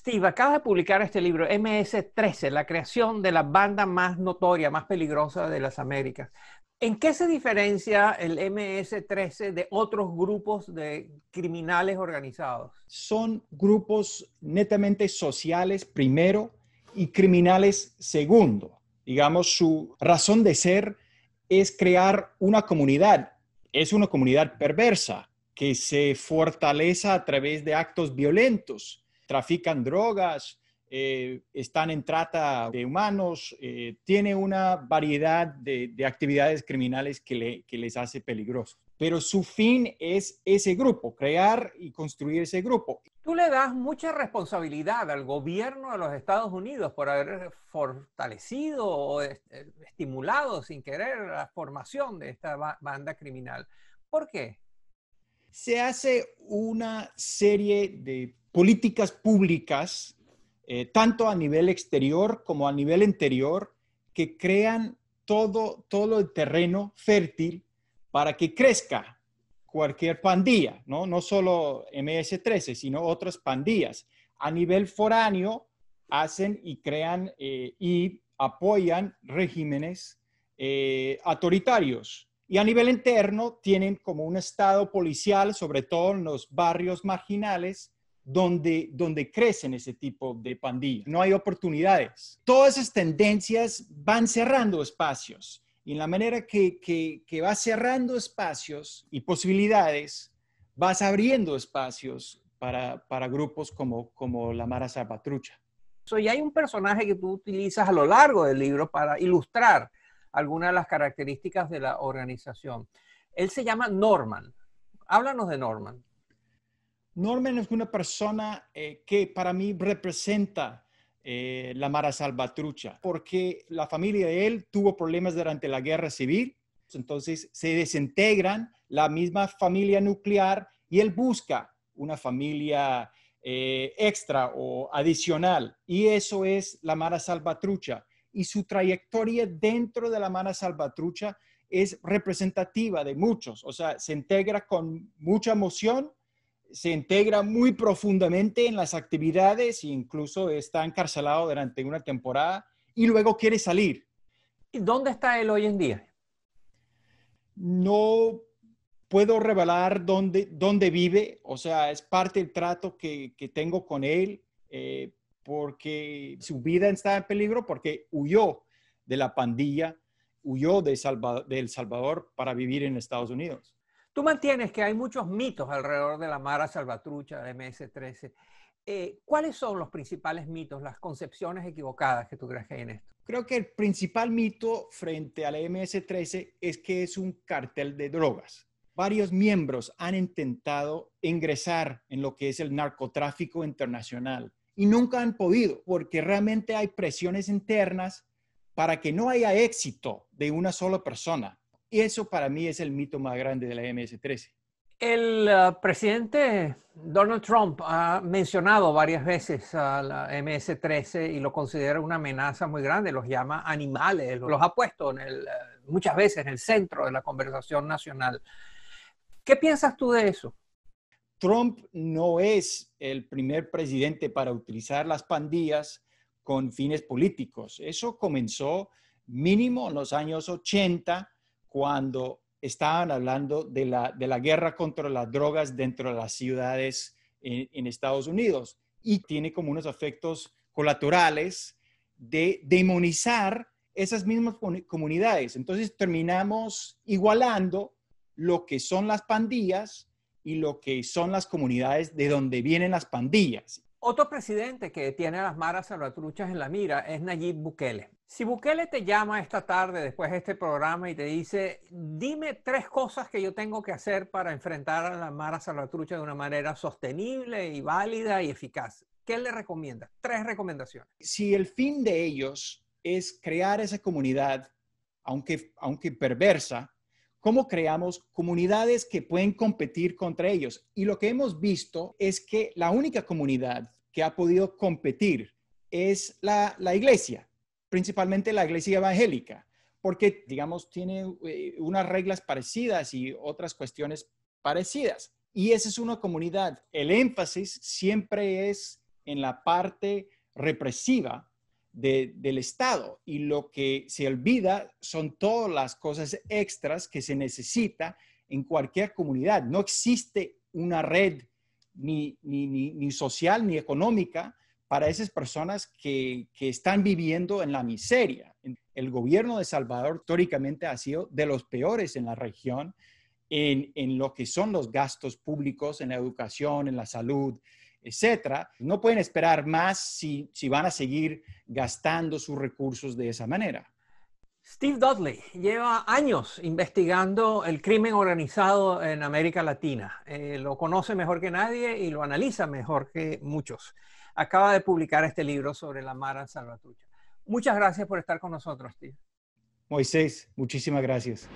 Steve, acabas de publicar este libro, MS-13, la creación de la banda más notoria, más peligrosa de las Américas. ¿En qué se diferencia el MS-13 de otros grupos de criminales organizados? Son grupos netamente sociales primero y criminales segundo. Digamos, su razón de ser es crear una comunidad. Es una comunidad perversa que se fortalece a través de actos violentos. Trafican drogas, eh, están en trata de humanos, eh, tiene una variedad de, actividades criminales que, les hace peligrosos. Pero su fin es ese grupo, crear y construir ese grupo. Tú le das mucha responsabilidad al gobierno de los Estados Unidos por haber fortalecido o estimulado sin querer la formación de esta banda criminal. ¿Por qué? Se hace una serie de políticas públicas eh, tanto a nivel exterior como a nivel interior, que crean todo, todo el terreno fértil para que crezca cualquier pandilla, ¿no? no solo MS-13, sino otras pandillas. A nivel foráneo, hacen y crean eh, y apoyan regímenes eh, autoritarios. Y a nivel interno, tienen como un estado policial, sobre todo en los barrios marginales, donde, donde crecen ese tipo de pandillas. No hay oportunidades. Todas esas tendencias van cerrando espacios. Y en la manera que, que, vas cerrando espacios y posibilidades, vas abriendo espacios para, para grupos como, como la Mara Zapatrucha. y hay un personaje que tú utilizas a lo largo del libro para ilustrar algunas de las características de la organización. Él se llama Norman. Háblanos de Norman. Norman es una persona eh, que para mí representa eh, la Mara Salvatrucha, porque la familia de él tuvo problemas durante la guerra civil, entonces se desintegran la misma familia nuclear y él busca una familia eh, extra o adicional, y eso es la Mara Salvatrucha. Y su trayectoria dentro de la Mara Salvatrucha es representativa de muchos, o sea, se integra con mucha emoción se integra muy profundamente en las actividades e incluso está encarcelado durante una temporada y luego quiere salir. ¿Y dónde está él hoy en día? No puedo revelar dónde, dónde vive, o sea, es parte del trato que, tengo con él, eh, porque su vida está en peligro, porque huyó de la pandilla, huyó de, de El Salvador para vivir en Estados Unidos. Tú mantienes que hay muchos mitos alrededor de la Mara Salvatrucha de MS-13. Eh, ¿Cuáles son los principales mitos, las concepciones equivocadas que tú crees que hay en esto? Creo que el principal mito frente a la MS-13 es que es un cartel de drogas. Varios miembros han intentado ingresar en lo que es el narcotráfico internacional y nunca han podido porque realmente hay presiones internas para que no haya éxito de una sola persona. Y eso para mí es el mito más grande de la MS-13. El uh, presidente Donald Trump ha mencionado varias veces a la MS-13 y lo considera una amenaza muy grande, los llama animales, los ha puesto en el, uh, muchas veces en el centro de la conversación nacional. ¿Qué piensas tú de eso? Trump no es el primer presidente para utilizar las pandillas con fines políticos. Eso comenzó mínimo en los años 80 cuando estaban hablando de la, de la guerra contra las drogas dentro de las ciudades en, Estados Unidos y tiene como unos efectos colaterales de demonizar esas mismas comunidades. Entonces terminamos igualando lo que son las pandillas y lo que son las comunidades de donde vienen las pandillas. Otro presidente que tiene a las maras salvatruchas en la mira es Nayib Bukele. Si Bukele te llama esta tarde después de este programa y te dice, dime tres cosas que yo tengo que hacer para enfrentar a las maras salvatruchas de una manera sostenible y válida y eficaz, ¿qué le recomienda? Tres recomendaciones. Si el fin de ellos es crear esa comunidad, aunque, aunque perversa, ¿Cómo creamos comunidades que pueden competir contra ellos? Y lo que hemos visto es que la única comunidad que ha podido competir es la, iglesia, principalmente la iglesia evangélica, porque, digamos, tiene eh, unas reglas parecidas y otras cuestiones parecidas. Y esa es una comunidad. El énfasis siempre es en la parte represiva del Estado y lo que se olvida son todas las cosas extras que se necesita en cualquier comunidad. No existe una red ni, ni, social ni económica para esas personas que, que, están viviendo en la miseria. El gobierno de Salvador históricamente ha sido de los peores en la región en, en lo que son los gastos públicos, en la educación, en la salud, etcétera, no pueden esperar más si, si van a seguir gastando sus recursos de esa manera. Steve Dudley lleva años investigando el crimen organizado en América Latina. Eh, lo conoce mejor que nadie y lo analiza mejor que muchos. Acaba de publicar este libro sobre la Mara Salvatrucha. Muchas gracias por estar con nosotros, Steve. Moisés, muchísimas gracias.